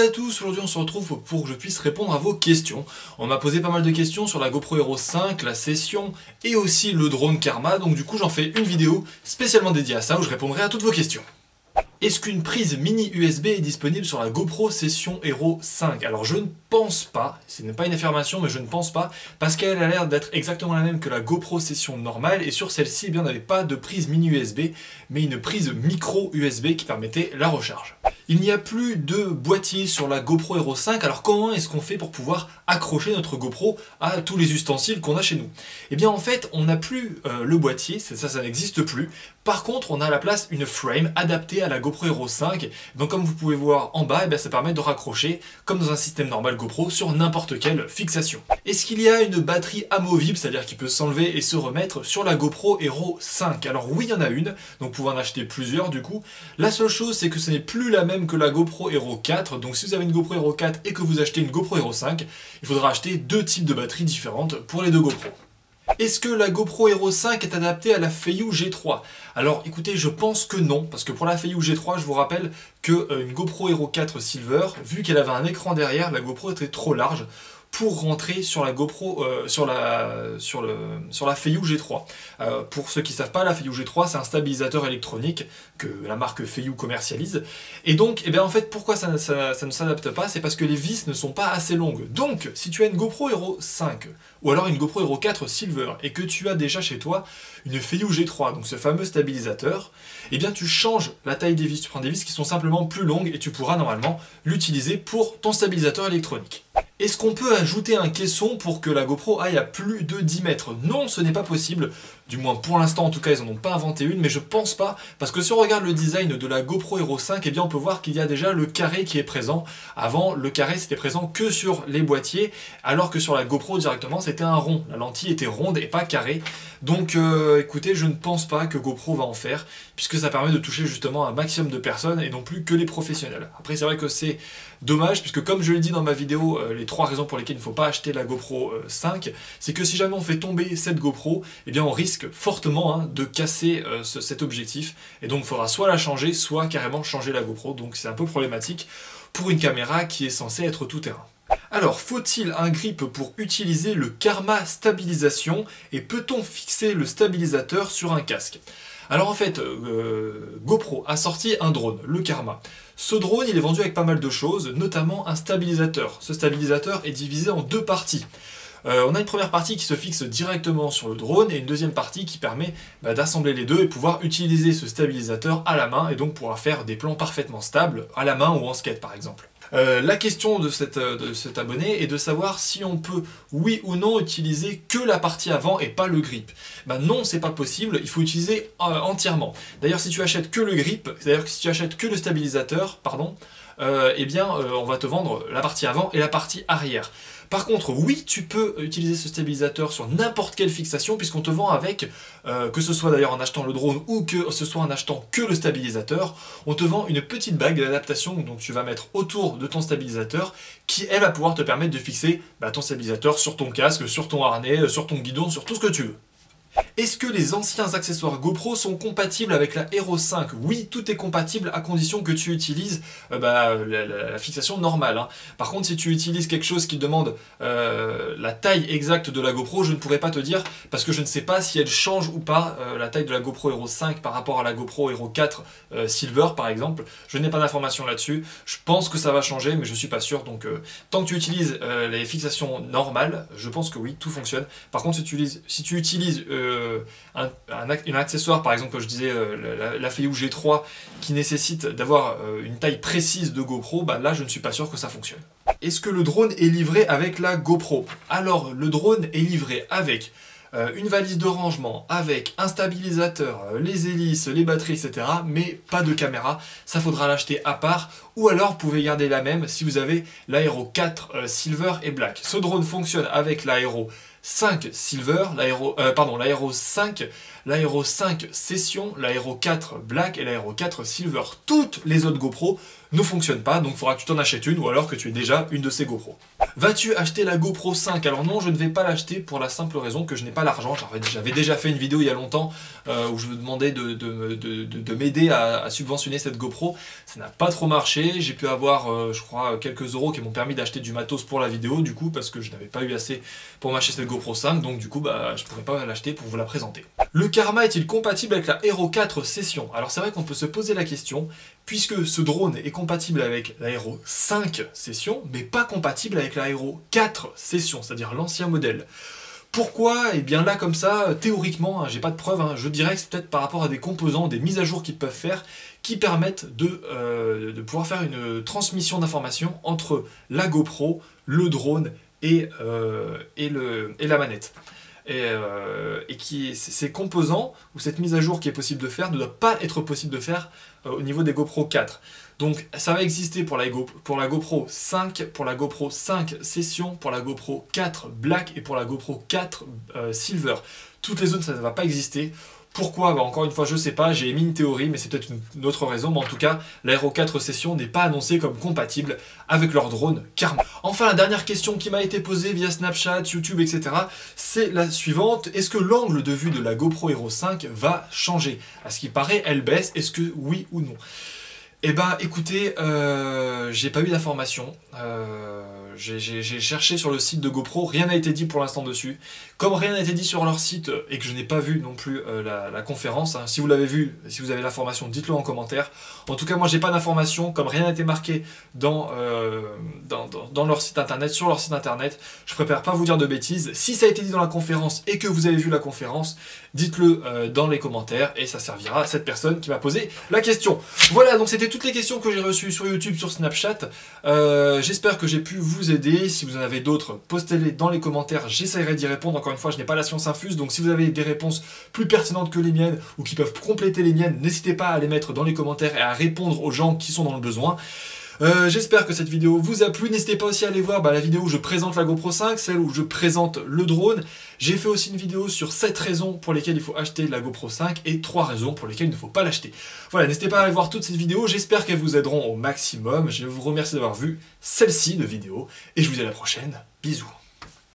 à tous, aujourd'hui on se retrouve pour que je puisse répondre à vos questions. On m'a posé pas mal de questions sur la GoPro Hero 5, la session et aussi le drone Karma, donc du coup j'en fais une vidéo spécialement dédiée à ça où je répondrai à toutes vos questions. Est-ce qu'une prise mini USB est disponible sur la GoPro Session Hero 5 Alors je ne pense pas, ce n'est pas une affirmation mais je ne pense pas, parce qu'elle a l'air d'être exactement la même que la GoPro Session normale, et sur celle-ci, eh bien, on n'avait pas de prise mini USB, mais une prise micro USB qui permettait la recharge. Il n'y a plus de boîtier sur la GoPro Hero 5, alors comment est-ce qu'on fait pour pouvoir accrocher notre GoPro à tous les ustensiles qu'on a chez nous? Eh bien en fait, on n'a plus euh, le boîtier, ça, ça n'existe plus. Par contre, on a à la place une frame adaptée à la GoPro Hero 5. Donc comme vous pouvez voir en bas, eh ça permet de raccrocher, comme dans un système normal GoPro, sur n'importe quelle fixation. Est-ce qu'il y a une batterie amovible, c'est-à-dire qui peut s'enlever et se remettre sur la GoPro Hero 5 Alors oui, il y en a une, donc vous pouvez en acheter plusieurs du coup. La seule chose, c'est que ce n'est plus la même que la GoPro Hero 4. Donc si vous avez une GoPro Hero 4 et que vous achetez une GoPro Hero 5, il faudra acheter deux types de batteries différentes pour les deux GoPro. Est-ce que la GoPro Hero 5 est adaptée à la Feiyu G3 Alors écoutez, je pense que non, parce que pour la Feiyu G3, je vous rappelle que euh, une GoPro Hero 4 Silver, vu qu'elle avait un écran derrière, la GoPro était trop large pour rentrer sur la GoPro, euh, sur la sur le sur la Feiyu G3. Euh, pour ceux qui ne savent pas, la Feiyu G3 c'est un stabilisateur électronique que la marque Feiyu commercialise. Et donc, eh bien en fait, pourquoi ça, ça ne s'adapte pas? C'est parce que les vis ne sont pas assez longues. Donc, si tu as une GoPro Hero 5 ou alors une GoPro Hero 4 Silver et que tu as déjà chez toi une Feiyu G3, donc ce fameux stabilisateur, eh bien tu changes la taille des vis. Tu prends des vis qui sont simplement plus longues et tu pourras normalement l'utiliser pour ton stabilisateur électronique. Est-ce qu'on peut ajouter un caisson pour que la GoPro aille à plus de 10 mètres? Non, ce n'est pas possible. Du moins pour l'instant, en tout cas, ils n'en ont pas inventé une, mais je pense pas, parce que si on regarde le design de la GoPro Hero 5, eh bien on peut voir qu'il y a déjà le carré qui est présent. Avant, le carré c'était présent que sur les boîtiers, alors que sur la GoPro directement c'était un rond. La lentille était ronde et pas carrée. Donc euh, écoutez, je ne pense pas que GoPro va en faire, puisque ça permet de toucher justement un maximum de personnes et non plus que les professionnels. Après c'est vrai que c'est dommage, puisque comme je l'ai dit dans ma vidéo, euh, trois raisons pour lesquelles il ne faut pas acheter la GoPro 5, euh, c'est que si jamais on fait tomber cette GoPro, eh on risque fortement hein, de casser cet objectif, et donc il faudra soit la changer, soit carrément changer la GoPro, donc c'est un peu problématique pour une caméra qui est censée être tout terrain. Alors, faut-il un grip pour utiliser le Karma Stabilisation? Et peut-on fixer le stabilisateur sur un casque? Alors en fait, euh, GoPro a sorti un drone, le Karma. Ce drone, il est vendu avec pas mal de choses, notamment un stabilisateur. Ce stabilisateur est divisé en deux parties. Euh, on a une première partie qui se fixe directement sur le drone et une deuxième partie qui permet bah, d'assembler les deux et pouvoir utiliser ce stabilisateur à la main et donc pouvoir faire des plans parfaitement stables à la main ou en skate par exemple. Euh, la question de, euh, de, cet abonné est de savoir si on peut, oui ou non, utiliser que la partie avant et pas le grip. Ben non, c'est pas possible, il faut utiliser euh, entièrement. D'ailleurs, si tu achètes que le grip, c'est-à-dire si tu achètes que le stabilisateur, pardon, eh bien, on va te vendre la partie avant et la partie arrière. Par contre, oui, tu peux utiliser ce stabilisateur sur n'importe quelle fixation, puisqu'on te vend avec, euh, que ce soit d'ailleurs en achetant le drone ou que ce soit en achetant que le stabilisateur, on te vend une petite bague d'adaptation dont tu vas mettre autour de ton stabilisateur, qui elle va pouvoir te permettre de fixer bah, ton stabilisateur sur ton casque, sur ton harnais, sur ton guidon, sur tout ce que tu veux. Est-ce que les anciens accessoires GoPro sont compatibles avec la Hero 5 Oui, tout est compatible à condition que tu utilises euh, bah, la, fixation normale. Hein. Par contre, si tu utilises quelque chose qui demande euh, la taille exacte de la GoPro, je ne pourrais pas te dire parce que je ne sais pas si elle change ou pas euh, la taille de la GoPro Hero 5 par rapport à la GoPro Hero 4 Silver par exemple. Je n'ai pas d'informations là-dessus. Je pense que ça va changer, mais je ne suis pas sûr. Donc, tant que tu utilises les fixations normales, je pense que oui, tout fonctionne. Par contre, si tu utilises, si tu utilises un, accessoire, par exemple, je disais, euh, la, Feiyu G3, qui nécessite d'avoir euh, une taille précise de GoPro, bah là, je ne suis pas sûr que ça fonctionne. Est-ce que le drone est livré avec la GoPro? Alors, le drone est livré avec euh, une valise de rangement avec un stabilisateur, les hélices, les batteries, etc. Mais pas de caméra, ça faudra l'acheter à part. Ou alors vous pouvez garder la même si vous avez l'Aero 4 Silver et Black. Ce drone fonctionne avec l'Aero 5 Silver, l'aéro, euh, pardon, l'aéro 5, l'Aero 5 Session, l'Aero 4 Black et l'Aero 4 Silver. Toutes les autres GoPro ne fonctionnent pas, donc il faudra que tu t'en achètes une ou alors que tu aies déjà une de ces GoPro. Vas-tu acheter la GoPro 5 Alors non, je ne vais pas l'acheter pour la simple raison que je n'ai pas l'argent. J'avais déjà fait une vidéo il y a longtemps euh, où je me demandais de, de, m'aider à, subventionner cette GoPro. Ça n'a pas trop marché. J'ai pu avoir, euh, je crois, quelques euros qui m'ont permis d'acheter du matos pour la vidéo, du coup, parce que je n'avais pas eu assez pour m'acheter cette GoPro 5, donc du coup, bah, je ne pourrais pas l'acheter pour vous la présenter. Le Karma est-il compatible avec la Hero 4 Session? Alors c'est vrai qu'on peut se poser la question, puisque ce drone est compatible avec la Hero 5 Session, mais pas compatible avec la Hero 4 Session, c'est-à-dire l'ancien modèle. Pourquoi? Eh bien là, comme ça, théoriquement, hein, j'ai pas de preuve, hein, je dirais que c'est peut-être par rapport à des composants, des mises à jour qu'ils peuvent faire, qui permettent de, euh, pouvoir faire une transmission d'informations entre la GoPro, le drone et, euh, la manette. Et, euh, et, qui ces composants ou cette mise à jour qui est possible de faire ne doit pas être possible de faire au niveau des GoPro 4. Donc ça va exister pour la, pour la GoPro 5, pour la GoPro 5 Session, pour la GoPro 4 Black et pour la GoPro 4 Silver. Toutes les autres ça ne va pas exister. Pourquoi bah, Encore une fois, je ne sais pas, j'ai émis une théorie, mais c'est peut-être une, autre raison. Mais en tout cas, l'Aero 4 Session n'est pas annoncé comme compatible avec leur drone Karma. Enfin, la dernière question qui m'a été posée via Snapchat, YouTube, etc., c'est la suivante. Est-ce que l'angle de vue de la GoPro Hero 5 va changer? À ce qui paraît, elle baisse. Est-ce que oui ou non? Eh ben, écoutez, euh, j'ai pas eu d'informations. Euh, j'ai cherché sur le site de GoPro, rien n'a été dit pour l'instant dessus. Comme rien n'a été dit sur leur site et que je n'ai pas vu non plus euh, la, conférence, hein, si vous l'avez vu, si vous avez l'information, dites-le en commentaire. En tout cas, moi j'ai pas d'informations, comme rien n'a été marqué dans, dans, dans, leur site internet, sur leur site internet, je préfère pas vous dire de bêtises. Si ça a été dit dans la conférence et que vous avez vu la conférence, dites-le dans les commentaires et ça servira à cette personne qui m'a posé la question. Voilà, donc c'était tout toutes les questions que j'ai reçues sur YouTube, sur Snapchat. Euh, j'espère que j'ai pu vous aider. Si vous en avez d'autres, postez-les dans les commentaires. J'essaierai d'y répondre. Encore une fois, je n'ai pas la science infuse. Donc si vous avez des réponses plus pertinentes que les miennes ou qui peuvent compléter les miennes, n'hésitez pas à les mettre dans les commentaires et à répondre aux gens qui sont dans le besoin. Euh, j'espère que cette vidéo vous a plu. N'hésitez pas aussi à aller voir bah, la vidéo où je présente la GoPro 5, celle où je présente le drone. J'ai fait aussi une vidéo sur 7 raisons pour lesquelles il faut acheter la GoPro 5 et 3 raisons pour lesquelles il ne faut pas l'acheter. Voilà, n'hésitez pas à aller voir toutes ces vidéos. J'espère qu'elles vous aideront au maximum. Je vous remercie d'avoir vu celle-ci de vidéo et je vous dis à la prochaine. Bisous.